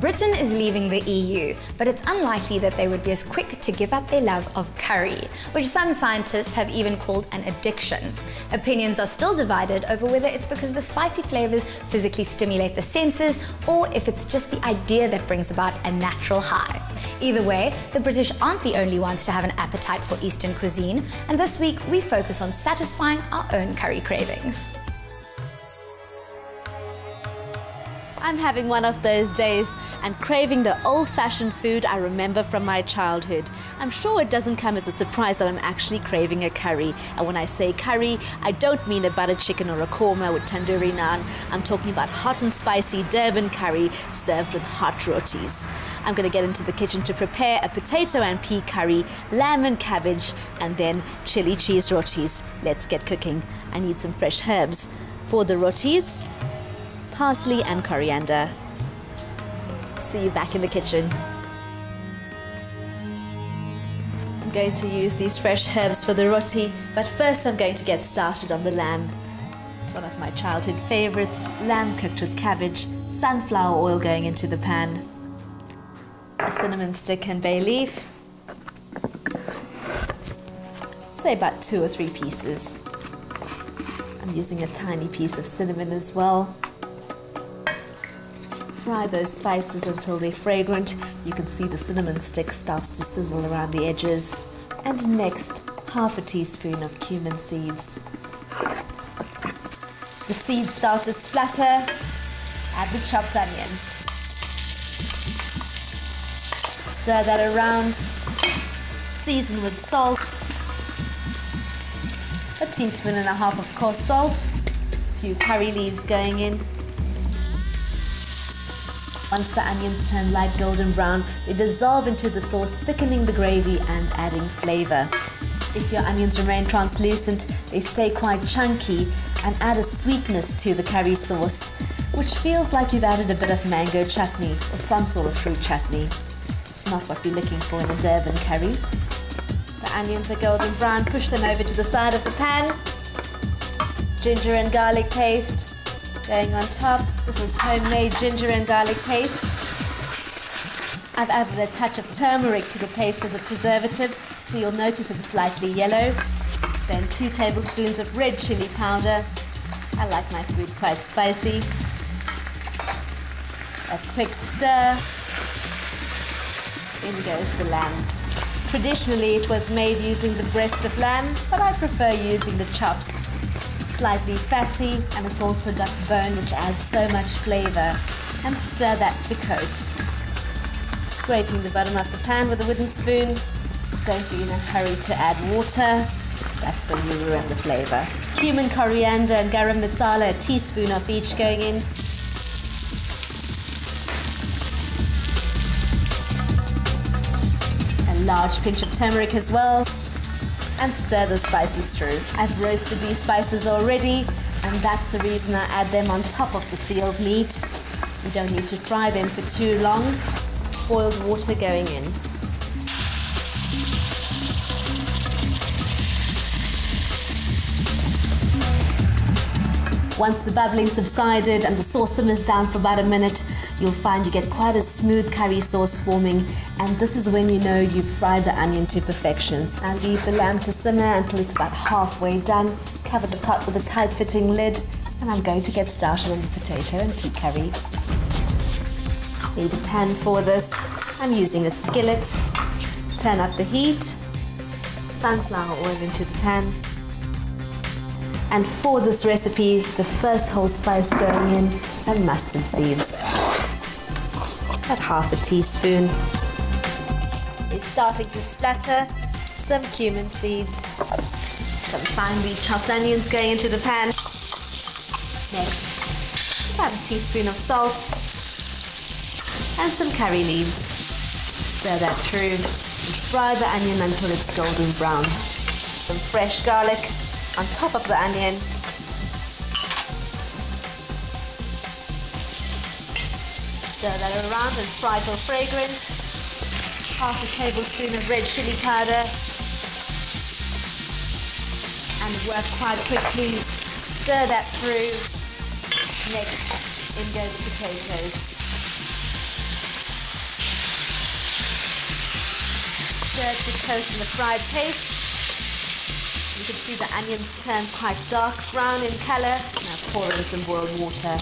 Britain is leaving the EU, but it's unlikely that they would be as quick to give up their love of curry, which some scientists have even called an addiction. Opinions are still divided over whether it's because the spicy flavors physically stimulate the senses or if it's just the idea that brings about a natural high. Either way, the British aren't the only ones to have an appetite for Eastern cuisine, and this week we focus on satisfying our own curry cravings. I'm having one of those days and craving the old-fashioned food I remember from my childhood. I'm sure it doesn't come as a surprise that I'm actually craving a curry. And when I say curry, I don't mean a butter chicken or a korma with tandoori naan. I'm talking about hot and spicy Durban curry served with hot rotis. I'm going to get into the kitchen to prepare a potato and pea curry, lamb and cabbage, and then chili cheese rotis. Let's get cooking. I need some fresh herbs. For the rotis, parsley and coriander. See you back in the kitchen. I'm going to use these fresh herbs for the roti, but first I'm going to get started on the lamb. It's one of my childhood favorites, lamb cooked with cabbage, sunflower oil going into the pan, a cinnamon stick and bay leaf, say about two or three pieces. I'm using a tiny piece of cinnamon as well. Fry those spices until they're fragrant. You can see the cinnamon stick starts to sizzle around the edges. And next, half a teaspoon of cumin seeds. The seeds start to splatter. Add the chopped onion. Stir that around. Season with salt. A teaspoon and a half of coarse salt. A few curry leaves going in. Once the onions turn light golden brown, they dissolve into the sauce, thickening the gravy and adding flavor. If your onions remain translucent, they stay quite chunky and add a sweetness to the curry sauce, which feels like you've added a bit of mango chutney or some sort of fruit chutney. It's not what we're looking for in a Durban curry. The onions are golden brown, push them over to the side of the pan. Ginger and garlic paste, going on top. This is homemade ginger and garlic paste. I've added a touch of turmeric to the paste as a preservative, so you'll notice it's slightly yellow. Then two tablespoons of red chili powder. I like my food quite spicy. A quick stir. In goes the lamb. Traditionally, it was made using the breast of lamb, but I prefer using the chops slightly fatty and it's also got bone which adds so much flavor and stir that to coat. Scraping the bottom of the pan with a wooden spoon. Don't be in a hurry to add water. That's when you ruin the flavor. Cumin, coriander and garam masala, a teaspoon of each going in. A large pinch of turmeric as well and stir the spices through. I've roasted these spices already and that's the reason I add them on top of the sealed meat. You don't need to fry them for too long. Boiled water going in. Once the bubbling subsided and the sauce simmers down for about a minute, you'll find you get quite a smooth curry sauce forming and this is when you know you've fried the onion to perfection. Now leave the lamb to simmer until it's about halfway done. Cover the pot with a tight fitting lid and I'm going to get started on the potato and pea curry. Need a pan for this. I'm using a skillet. Turn up the heat. Sunflower oil into the pan. And for this recipe, the first whole spice going in, some mustard seeds. About half a teaspoon. It's starting to splatter. Some cumin seeds. Some finely chopped onions going into the pan. Next, about a teaspoon of salt. And some curry leaves. Stir that through and fry the onion until it's golden brown. Some fresh garlic on top of the onion. Stir that around and fry for fragrance. Half a tablespoon of red chili powder and work quite quickly. Stir that through. Next, in go the potatoes. Stir to coat in the fried paste. See the onions turn quite dark brown in color. Now pour in some boiled water.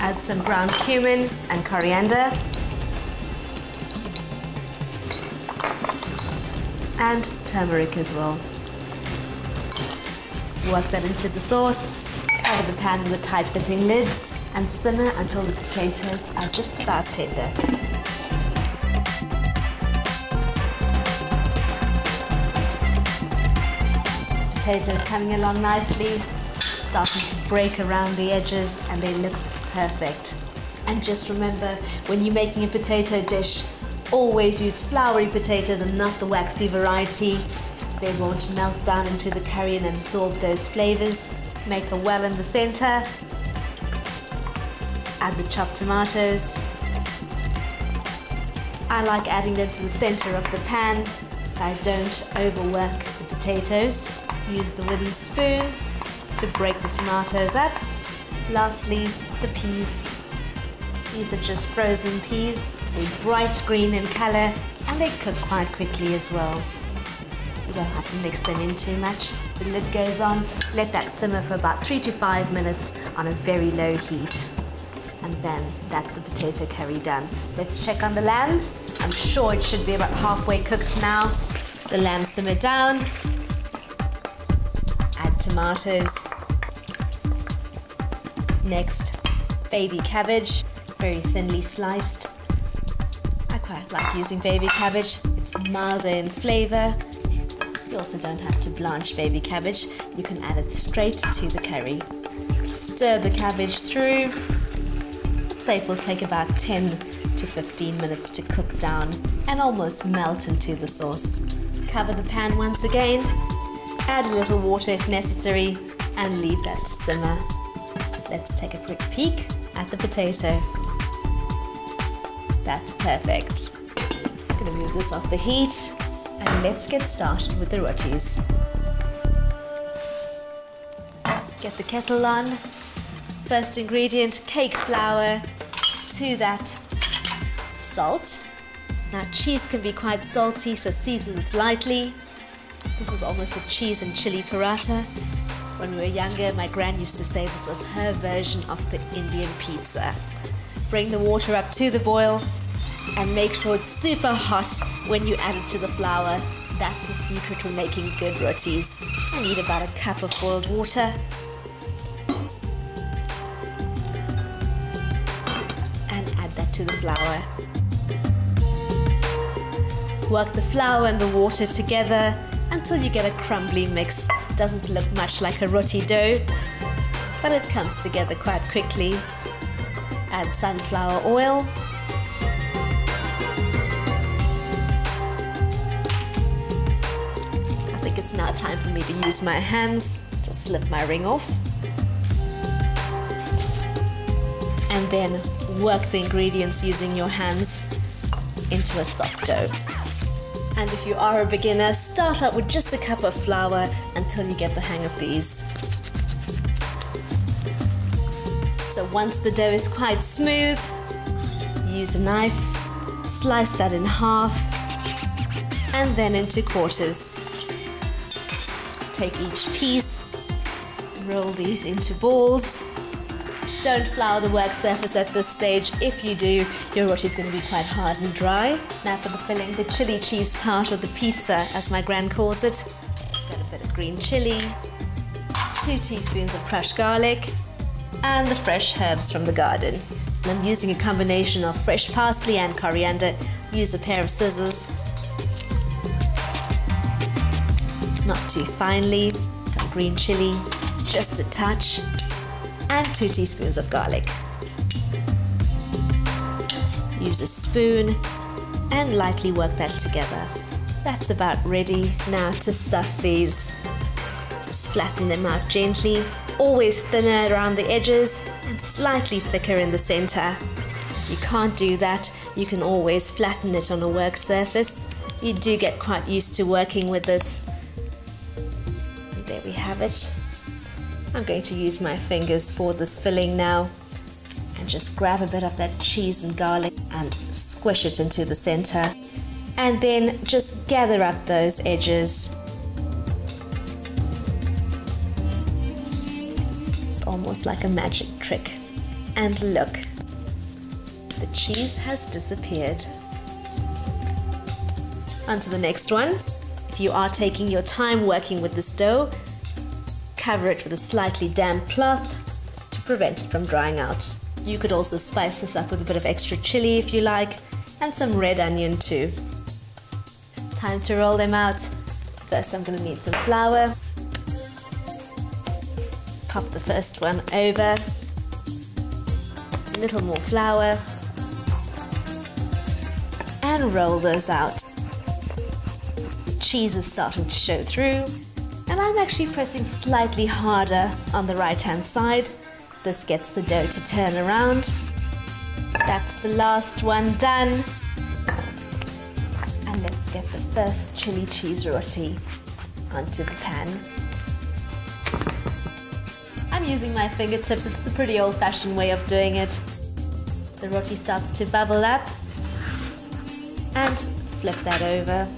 Add some ground cumin and coriander. And turmeric as well. Work that into the sauce. Cover the pan with a tight fitting lid and simmer until the potatoes are just about tender. Potatoes coming along nicely, starting to break around the edges and they look perfect. And just remember, when you're making a potato dish, always use floury potatoes and not the waxy variety. They won't melt down into the curry and absorb those flavors. Make a well in the center add the chopped tomatoes. I like adding them to the center of the pan so I don't overwork the potatoes. Use the wooden spoon to break the tomatoes up. Lastly, the peas. These are just frozen peas. They're bright green in color and they cook quite quickly as well. You don't have to mix them in too much. The lid goes on. Let that simmer for about three to five minutes on a very low heat and then that's the potato curry done. Let's check on the lamb. I'm sure it should be about halfway cooked now. The lamb simmered down. Add tomatoes. Next, baby cabbage, very thinly sliced. I quite like using baby cabbage. It's milder in flavor. You also don't have to blanch baby cabbage. You can add it straight to the curry. Stir the cabbage through Safe will take about 10 to 15 minutes to cook down and almost melt into the sauce. Cover the pan once again, add a little water if necessary, and leave that to simmer. Let's take a quick peek at the potato. That's perfect. I'm gonna move this off the heat and let's get started with the rotis. Get the kettle on. First ingredient, cake flour, to that salt. Now cheese can be quite salty, so season this lightly. This is almost a cheese and chili paratha. When we were younger, my gran used to say this was her version of the Indian pizza. Bring the water up to the boil and make sure it's super hot when you add it to the flour. That's the secret to making good rotis. I need about a cup of boiled water And add that to the flour. Work the flour and the water together until you get a crumbly mix. Doesn't look much like a roti dough, but it comes together quite quickly. Add sunflower oil. I think it's now time for me to use my hands. Just slip my ring off. And then work the ingredients using your hands into a soft dough. And if you are a beginner, start out with just a cup of flour until you get the hang of these. So once the dough is quite smooth, use a knife, slice that in half, and then into quarters. Take each piece, roll these into balls, don't flour the work surface at this stage. If you do, your roti is going to be quite hard and dry. Now for the filling, the chili cheese part of the pizza, as my gran calls it. Got a bit of green chili, two teaspoons of crushed garlic, and the fresh herbs from the garden. I'm using a combination of fresh parsley and coriander. Use a pair of scissors. Not too finely, some green chili, just a touch and 2 teaspoons of garlic. Use a spoon and lightly work that together. That's about ready. Now to stuff these. Just flatten them out gently, always thinner around the edges and slightly thicker in the center. If you can't do that, you can always flatten it on a work surface. You do get quite used to working with this. There we have it. I'm going to use my fingers for this filling now And just grab a bit of that cheese and garlic and squish it into the center. And then just gather up those edges. It's almost like a magic trick. And look, the cheese has disappeared. On to the next one. If you are taking your time working with this dough, cover it with a slightly damp cloth to prevent it from drying out. You could also spice this up with a bit of extra chili if you like, and some red onion too. Time to roll them out. First I'm going to need some flour. Pop the first one over. A little more flour. And roll those out The cheese is starting to show through and I'm actually pressing slightly harder on the right hand side. This gets the dough to turn around. That's the last one done. And let's get the first chili cheese roti onto the pan. I'm using my fingertips, it's the pretty old fashioned way of doing it. The roti starts to bubble up and flip that over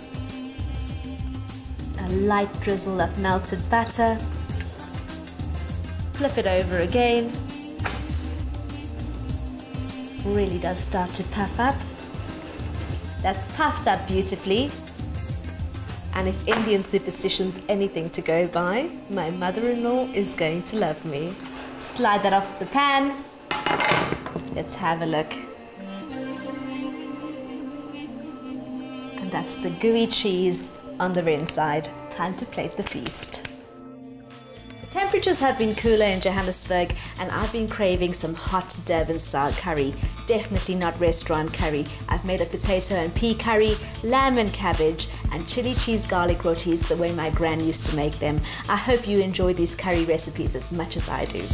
a light drizzle of melted butter. Flip it over again. Really does start to puff up. That's puffed up beautifully. And if Indian superstition's anything to go by, my mother-in-law is going to love me. Slide that off the pan. Let's have a look. And that's the gooey cheese on the inside. Time to plate the feast. The temperatures have been cooler in Johannesburg and I've been craving some hot Durban style curry. Definitely not restaurant curry. I've made a potato and pea curry, lamb and cabbage, and chili cheese garlic rotis the way my gran used to make them. I hope you enjoy these curry recipes as much as I do.